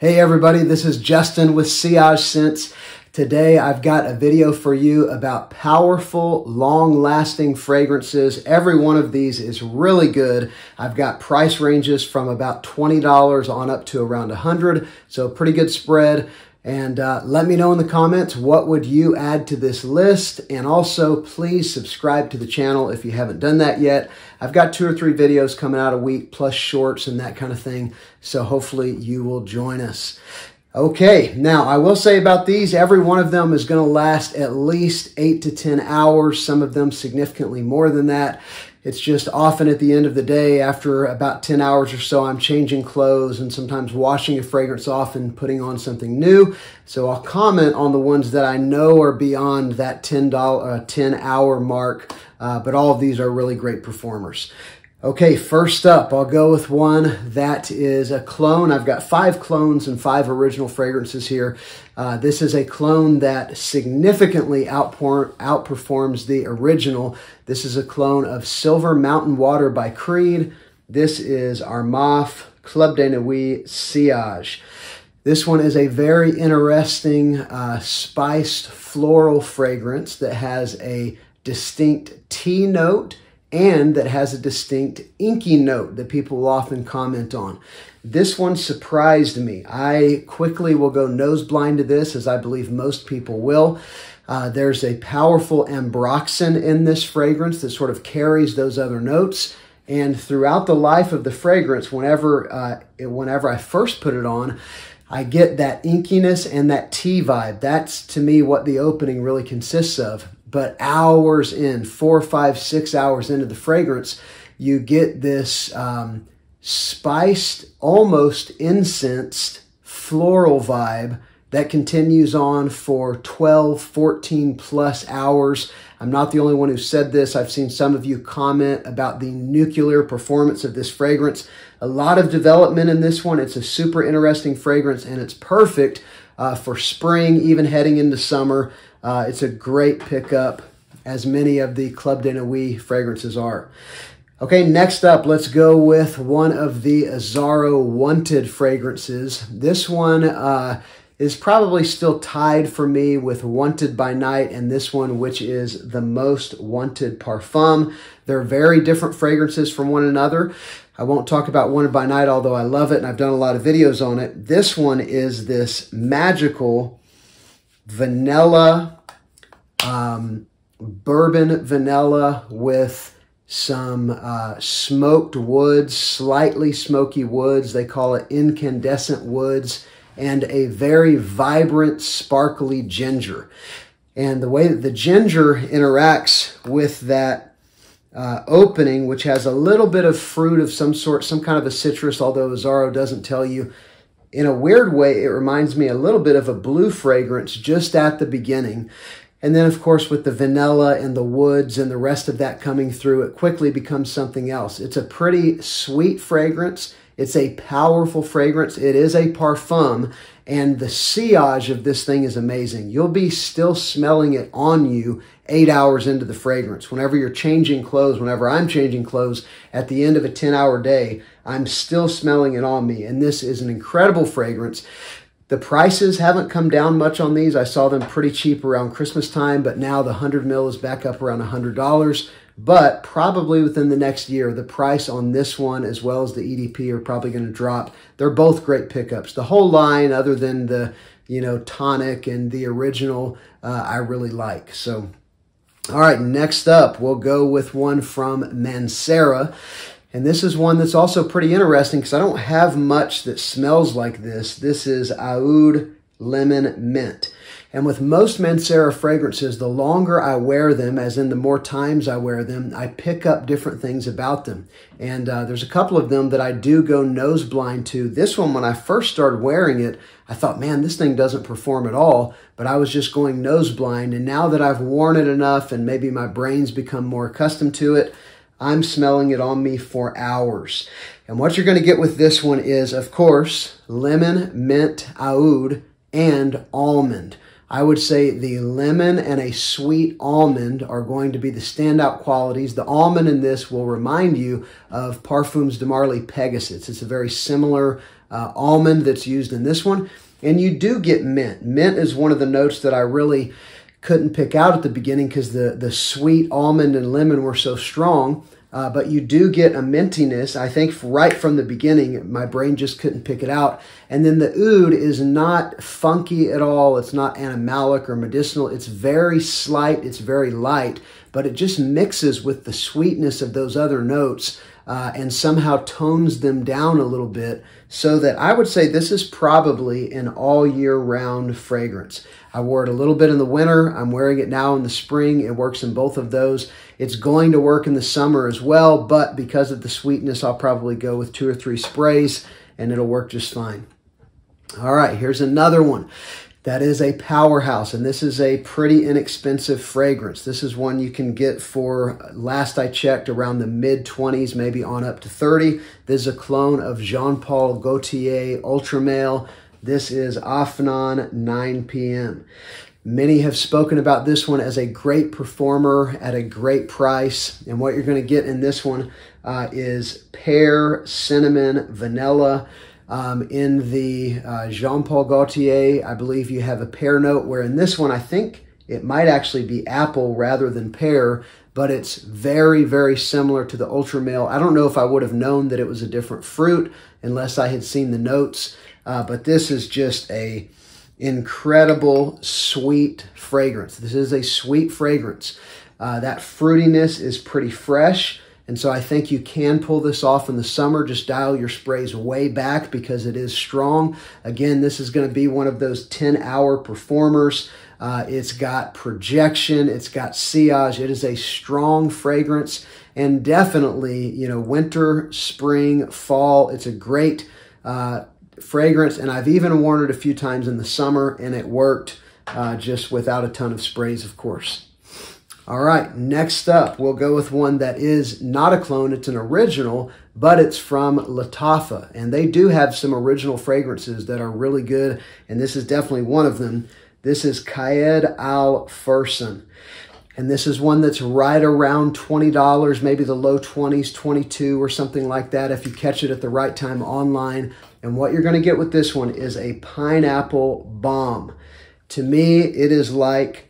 Hey everybody, this is Justin with Sillage Scents. Today I've got a video for you about powerful, long-lasting fragrances. Every one of these is really good. I've got price ranges from about $20 on up to around 100 so pretty good spread. And uh, let me know in the comments what would you add to this list. And also, please subscribe to the channel if you haven't done that yet. I've got two or three videos coming out a week, plus shorts and that kind of thing. So hopefully you will join us. Okay, now I will say about these, every one of them is going to last at least 8 to 10 hours, some of them significantly more than that. It's just often at the end of the day, after about 10 hours or so, I'm changing clothes and sometimes washing a fragrance off and putting on something new. So I'll comment on the ones that I know are beyond that $10, uh, 10 hour mark, uh, but all of these are really great performers. Okay, first up, I'll go with one that is a clone. I've got five clones and five original fragrances here. Uh, this is a clone that significantly outperforms the original. This is a clone of Silver Mountain Water by Creed. This is Armaf Club de Nuit Sillage. This one is a very interesting uh, spiced floral fragrance that has a distinct tea note and that has a distinct inky note that people will often comment on. This one surprised me. I quickly will go nose blind to this, as I believe most people will. Uh, there's a powerful ambroxan in this fragrance that sort of carries those other notes. And throughout the life of the fragrance, whenever uh, whenever I first put it on, I get that inkiness and that tea vibe. That's to me what the opening really consists of but hours in, four, five, six hours into the fragrance, you get this um, spiced, almost incensed floral vibe that continues on for 12, 14 plus hours. I'm not the only one who said this. I've seen some of you comment about the nuclear performance of this fragrance. A lot of development in this one. It's a super interesting fragrance and it's perfect uh, for spring, even heading into summer. Uh, it's a great pickup, as many of the Club de Nuit fragrances are. Okay, next up, let's go with one of the Azzaro Wanted fragrances. This one uh, is probably still tied for me with Wanted by Night and this one, which is the most wanted parfum. They're very different fragrances from one another. I won't talk about Wanted by Night, although I love it and I've done a lot of videos on it. This one is this magical vanilla, um, bourbon vanilla with some uh, smoked woods, slightly smoky woods. They call it incandescent woods, and a very vibrant, sparkly ginger. And the way that the ginger interacts with that uh, opening, which has a little bit of fruit of some sort, some kind of a citrus, although Azzaro doesn't tell you in a weird way, it reminds me a little bit of a blue fragrance just at the beginning. And then, of course, with the vanilla and the woods and the rest of that coming through, it quickly becomes something else. It's a pretty sweet fragrance. It's a powerful fragrance. It is a parfum, and the sillage of this thing is amazing. You'll be still smelling it on you eight hours into the fragrance. Whenever you're changing clothes, whenever I'm changing clothes at the end of a 10 hour day, I'm still smelling it on me. And this is an incredible fragrance. The prices haven't come down much on these. I saw them pretty cheap around Christmas time, but now the 100 mil is back up around $100 but probably within the next year, the price on this one as well as the EDP are probably going to drop. They're both great pickups. The whole line, other than the you know tonic and the original, uh, I really like. So, all right, next up, we'll go with one from Mancera. And this is one that's also pretty interesting because I don't have much that smells like this. This is Aoud Lemon Mint. And with most Mancera fragrances, the longer I wear them, as in the more times I wear them, I pick up different things about them. And uh, there's a couple of them that I do go nose blind to. This one, when I first started wearing it, I thought, man, this thing doesn't perform at all. But I was just going nose blind. And now that I've worn it enough and maybe my brain's become more accustomed to it, I'm smelling it on me for hours. And what you're going to get with this one is, of course, lemon, mint, oud, and almond. I would say the lemon and a sweet almond are going to be the standout qualities. The almond in this will remind you of Parfums de Marly Pegasus. It's a very similar uh, almond that's used in this one. And you do get mint. Mint is one of the notes that I really couldn't pick out at the beginning because the, the sweet almond and lemon were so strong. Uh, but you do get a mintiness. I think right from the beginning, my brain just couldn't pick it out. And then the oud is not funky at all. It's not animalic or medicinal. It's very slight. It's very light, but it just mixes with the sweetness of those other notes uh, and somehow tones them down a little bit so that I would say this is probably an all year round fragrance. I wore it a little bit in the winter. I'm wearing it now in the spring. It works in both of those. It's going to work in the summer as well, but because of the sweetness, I'll probably go with two or three sprays and it'll work just fine. All right, here's another one that is a powerhouse and this is a pretty inexpensive fragrance. This is one you can get for last i checked around the mid 20s maybe on up to 30 this is a clone of jean-paul gaultier ultra male this is afnan 9 p.m many have spoken about this one as a great performer at a great price and what you're going to get in this one uh, is pear cinnamon vanilla um, in the uh, Jean Paul Gaultier, I believe you have a pear note, where in this one, I think it might actually be apple rather than pear, but it's very, very similar to the Ultra Male. I don't know if I would have known that it was a different fruit unless I had seen the notes, uh, but this is just a incredible sweet fragrance. This is a sweet fragrance. Uh, that fruitiness is pretty fresh. And so I think you can pull this off in the summer. Just dial your sprays way back because it is strong. Again, this is going to be one of those 10 hour performers. Uh, it's got projection, it's got sillage. It is a strong fragrance and definitely, you know, winter, spring, fall. It's a great uh, fragrance. And I've even worn it a few times in the summer and it worked uh, just without a ton of sprays, of course. All right, next up, we'll go with one that is not a clone, it's an original, but it's from Lattafa. And they do have some original fragrances that are really good, and this is definitely one of them. This is Qaed Al Fursan. And this is one that's right around $20, maybe the low 20s, 22 or something like that if you catch it at the right time online. And what you're going to get with this one is a pineapple bomb. To me, it is like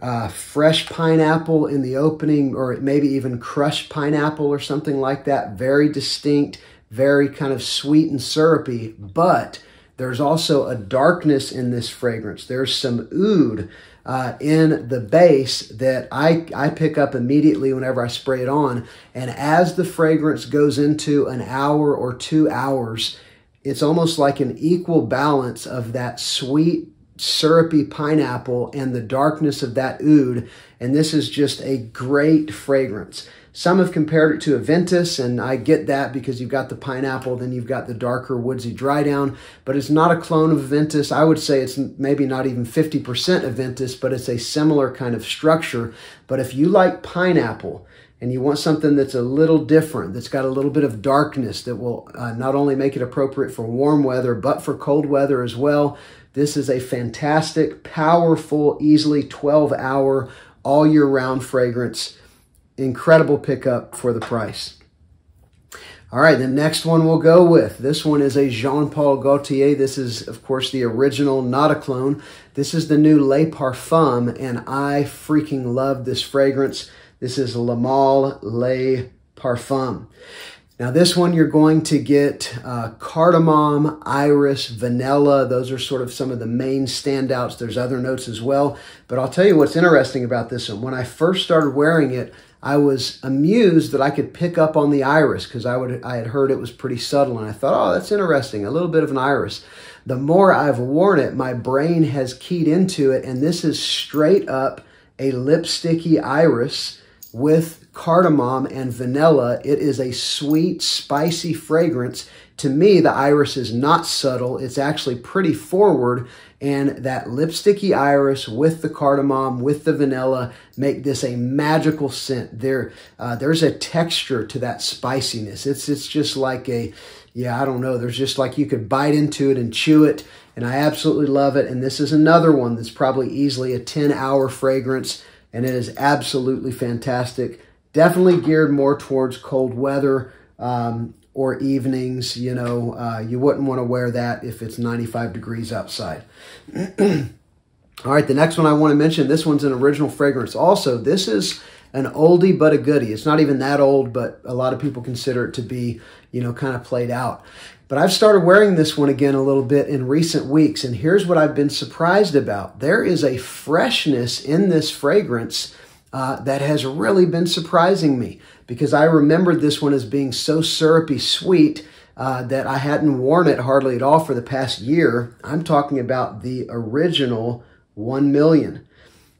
uh, fresh pineapple in the opening, or maybe even crushed pineapple or something like that. Very distinct, very kind of sweet and syrupy, but there's also a darkness in this fragrance. There's some oud uh, in the base that I, I pick up immediately whenever I spray it on. And as the fragrance goes into an hour or two hours, it's almost like an equal balance of that sweet syrupy pineapple and the darkness of that oud. And this is just a great fragrance. Some have compared it to a Ventus, and I get that because you've got the pineapple, then you've got the darker woodsy dry down, but it's not a clone of Ventus. I would say it's maybe not even 50% of Ventus, but it's a similar kind of structure. But if you like pineapple, and you want something that's a little different, that's got a little bit of darkness that will uh, not only make it appropriate for warm weather, but for cold weather as well, this is a fantastic, powerful, easily 12 hour, all year round fragrance. Incredible pickup for the price. All right, the next one we'll go with. This one is a Jean Paul Gaultier. This is, of course, the original, not a clone. This is the new Le Parfum, and I freaking love this fragrance. This is Le Male Le Parfum. Now this one you're going to get uh, cardamom, iris, vanilla. Those are sort of some of the main standouts. There's other notes as well. But I'll tell you what's interesting about this one. When I first started wearing it, I was amused that I could pick up on the iris because I would I had heard it was pretty subtle and I thought, oh, that's interesting, a little bit of an iris. The more I've worn it, my brain has keyed into it, and this is straight up a lipsticky iris with cardamom and vanilla. It is a sweet, spicy fragrance. To me, the iris is not subtle. It's actually pretty forward. And that lipsticky iris with the cardamom, with the vanilla, make this a magical scent. There, uh, there's a texture to that spiciness. It's, it's just like a, yeah, I don't know. There's just like you could bite into it and chew it. And I absolutely love it. And this is another one that's probably easily a 10 hour fragrance. And it is absolutely fantastic definitely geared more towards cold weather um, or evenings. You know, uh, you wouldn't want to wear that if it's 95 degrees outside. All right, the next one I want to mention, this one's an original fragrance. Also, this is an oldie but a goodie. It's not even that old, but a lot of people consider it to be, you know, kind of played out. But I've started wearing this one again a little bit in recent weeks, and here's what I've been surprised about. There is a freshness in this fragrance uh, that has really been surprising me because I remembered this one as being so syrupy sweet uh, that I hadn't worn it hardly at all for the past year. I'm talking about the original 1 million.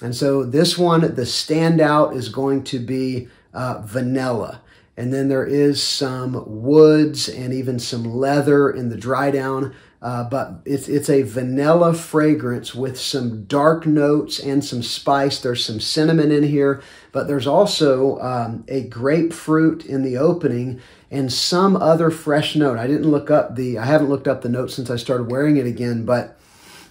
And so this one, the standout is going to be uh, vanilla. And then there is some woods and even some leather in the dry down. Uh, but it's, it's a vanilla fragrance with some dark notes and some spice. There's some cinnamon in here, but there's also um, a grapefruit in the opening and some other fresh note. I didn't look up the, I haven't looked up the note since I started wearing it again, but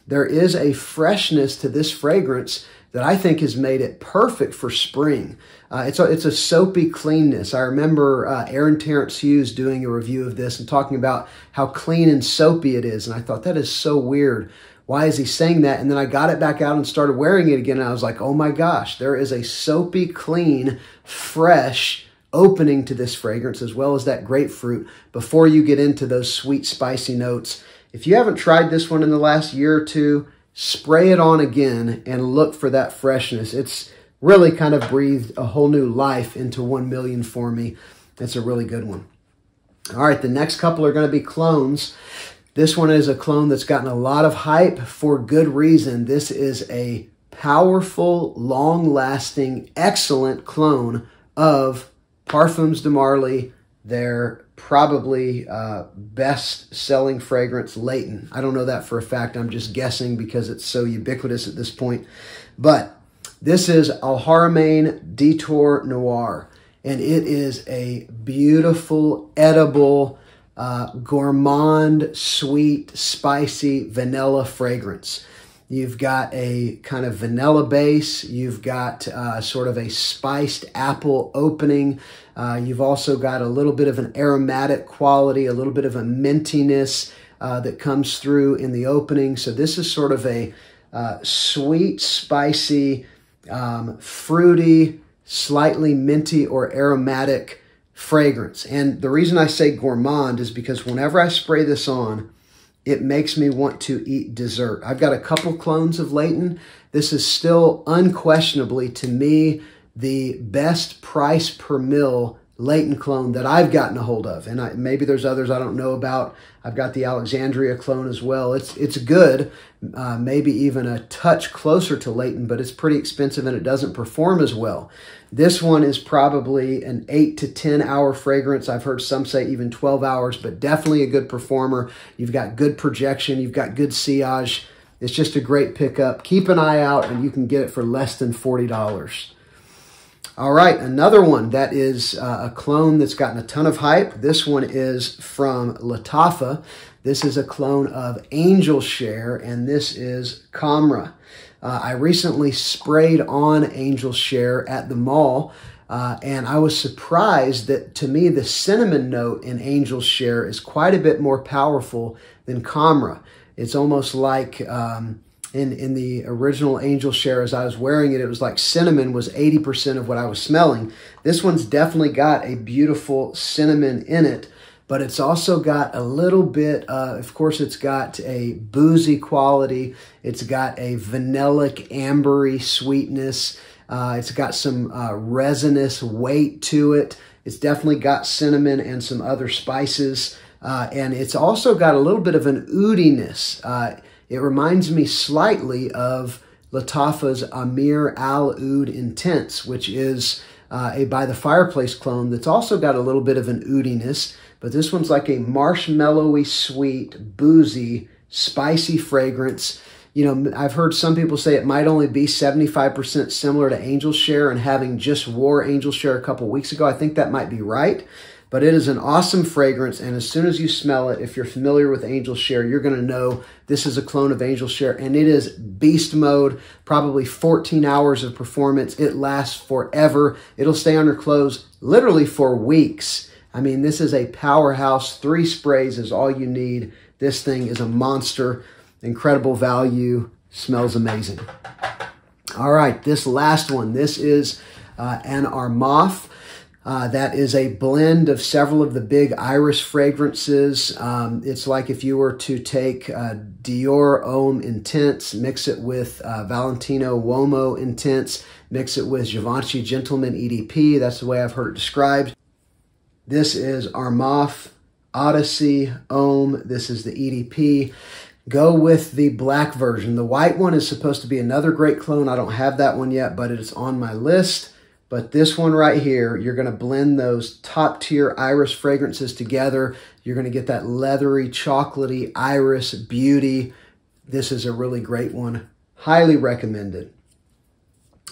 there is a freshness to this fragrance that I think has made it perfect for spring. Uh, it's, a, it's a soapy cleanness. I remember uh, Aaron Terence Hughes doing a review of this and talking about how clean and soapy it is. And I thought, that is so weird. Why is he saying that? And then I got it back out and started wearing it again. And I was like, oh my gosh, there is a soapy, clean, fresh opening to this fragrance as well as that grapefruit before you get into those sweet, spicy notes. If you haven't tried this one in the last year or two, spray it on again and look for that freshness. It's really kind of breathed a whole new life into 1 million for me. It's a really good one. All right, the next couple are going to be clones. This one is a clone that's gotten a lot of hype for good reason. This is a powerful, long lasting, excellent clone of Parfums de Marly their probably uh, best selling fragrance, Layton. I don't know that for a fact. I'm just guessing because it's so ubiquitous at this point. But this is Al Haramain Detour Noir, and it is a beautiful, edible, uh, gourmand, sweet, spicy vanilla fragrance. You've got a kind of vanilla base. You've got uh, sort of a spiced apple opening. Uh, you've also got a little bit of an aromatic quality, a little bit of a mintiness uh, that comes through in the opening. So this is sort of a uh, sweet, spicy, um, fruity, slightly minty or aromatic fragrance. And the reason I say gourmand is because whenever I spray this on, it makes me want to eat dessert. I've got a couple clones of Layton. This is still unquestionably, to me, the best price per mill Layton clone that I've gotten a hold of. And I, maybe there's others I don't know about. I've got the Alexandria clone as well. It's it's good, uh, maybe even a touch closer to Layton, but it's pretty expensive and it doesn't perform as well. This one is probably an 8 to 10 hour fragrance. I've heard some say even 12 hours, but definitely a good performer. You've got good projection, you've got good sillage. It's just a great pickup. Keep an eye out and you can get it for less than $40. All right, another one that is uh, a clone that's gotten a ton of hype. This one is from Lattafa. This is a clone of Angel Share, and this is Khamrah. Uh, I recently sprayed on Angel Share at the mall, uh, and I was surprised that to me the cinnamon note in Angel Share is quite a bit more powerful than Khamrah. It's almost like um, in in the original angel share as I was wearing it, it was like cinnamon was 80% of what I was smelling. This one's definitely got a beautiful cinnamon in it, but it's also got a little bit, uh, of course, it's got a boozy quality. It's got a vanillic, ambery sweetness. Uh, it's got some uh, resinous weight to it. It's definitely got cinnamon and some other spices. Uh, and it's also got a little bit of an oudiness. Uh, it reminds me slightly of Lattafa's Amir Al Oud Intense, which is uh, a by the fireplace clone that's also got a little bit of an oudiness, but this one's like a marshmallowy, sweet, boozy, spicy fragrance. You know, I've heard some people say it might only be 75% similar to Angel Share, and having just wore Angel Share a couple weeks ago, I think that might be right but it is an awesome fragrance. And as soon as you smell it, if you're familiar with Angel Share, you're going to know this is a clone of Angel Share. And it is beast mode, probably 14 hours of performance. It lasts forever. It'll stay on your clothes literally for weeks. I mean, this is a powerhouse. Three sprays is all you need. This thing is a monster. Incredible value. Smells amazing. All right, this last one. This is uh, an Armaf. Uh, that is a blend of several of the big iris fragrances. Um, it's like if you were to take uh, Dior Homme Intense, mix it with uh, Valentino Uomo Intense, mix it with Givenchy Gentleman EDP. That's the way I've heard it described. This is Armaf Odyssey Homme. This is the EDP. Go with the black version. The white one is supposed to be another great clone. I don't have that one yet, but it is on my list. But this one right here, you're going to blend those top tier iris fragrances together. You're going to get that leathery, chocolatey iris beauty. This is a really great one. Highly recommended.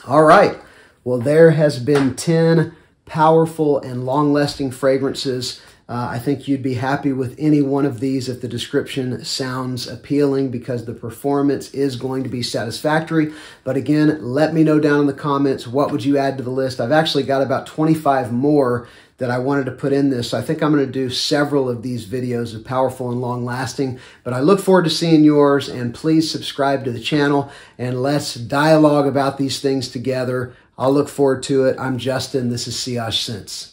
All right. Well, there has been 10 powerful and long lasting fragrances uh, I think you'd be happy with any one of these if the description sounds appealing because the performance is going to be satisfactory. But again, let me know down in the comments what would you add to the list. I've actually got about 25 more that I wanted to put in this. So I think I'm going to do several of these videos of powerful and long lasting. But I look forward to seeing yours and please subscribe to the channel and let's dialogue about these things together. I'll look forward to it. I'm Justin. This is Sillage Scents.